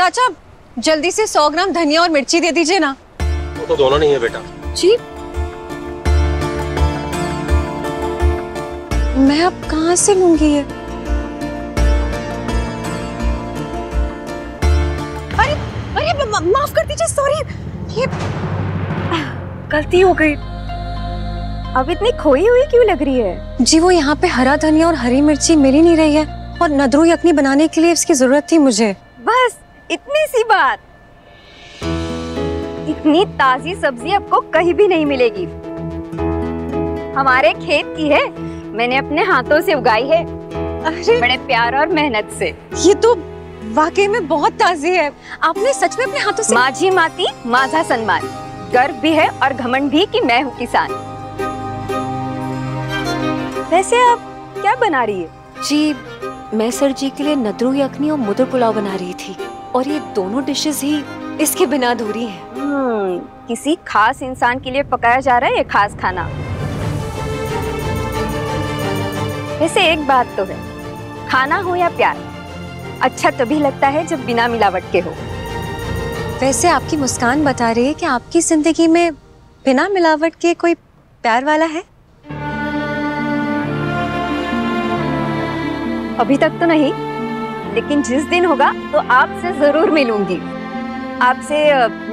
चाचा जल्दी से सौ ग्राम धनिया और मिर्ची दे दीजिए ना। वो तो दोनों नहीं है बेटा। जी। मैं अब कहाँ से लूँगी ये? अरे अरे मा- माफ़ कर दीजिए सॉरी ये गलती हो गई। अब इतनी खोई हुई क्यों लग रही है? जी वो यहाँ पे हरा धनिया और हरी मिर्ची मिल ही नहीं रही है और नदरू यखनी बनाने के लिए इसकी ज़रूरत थी मुझे। बस इतनी सी बात। इतनी ताजी सब्ज़ी आपको कहीं भी नहीं मिलेगी। हमारे खेत की है मैंने अपने हाथों से उगाई है। अरे। बड़े प्यार और मेहनत से। ये तो वाकई में बहुत ताजी है। आपने सच में अपने हाथों से माझी माती माझा सन्मान। गर्व भी है और घमंड भी कि मैं हूँ किसान। वैसे आप क्या बना रही है? जी मैं सर जी के लिए नदरू यखनी और मुदर पुलाव बना रही थी। और ये दोनों डिशेस ही इसके बिना अधूरी हैं। हम्म, किसी खास इंसान के लिए पकाया जा रहा है ये खास खाना? वैसे एक बात तो है खाना हो या प्यार अच्छा तभी लगता है जब बिना मिलावट के हो। वैसे आपकी मुस्कान बता रही है कि आपकी ज़िंदगी में बिना मिलावट के कोई प्यार वाला है? अभी तक तो नहीं लेकिन जिस दिन होगा तो आपसे ज़रूर मिलूँगी। आपसे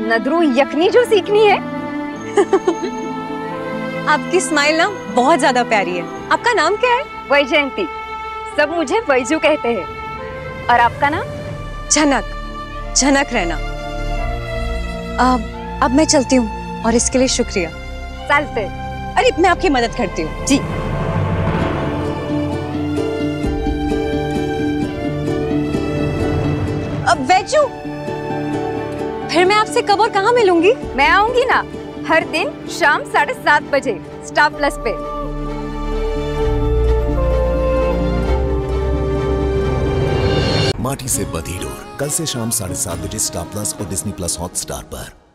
नदरू यखनी जो सीखनी है। आपकी स्माइल ना बहुत ज़्यादा प्यारी है। आपका नाम क्या है? वैजयंती। सब मुझे वैजू कहते हैं। और आपका नाम? झनक झनक रहना। अब अब मैं चलती हूँ और इसके लिए शुक्रिया। चालते। अरे मैं आपकी मदद करती हूँ। जी। वैजू फिर मैं आपसे कब और कहाँ मिलूँगी? मैं आऊँगी ना हर दिन शाम साढ़े सात बजे स्टार प्लस पे। माटी से बधी डोर कल से शाम साढ़े सात बजे स्टार प्लस और डिज्नी प्लस हॉटस्टार पर।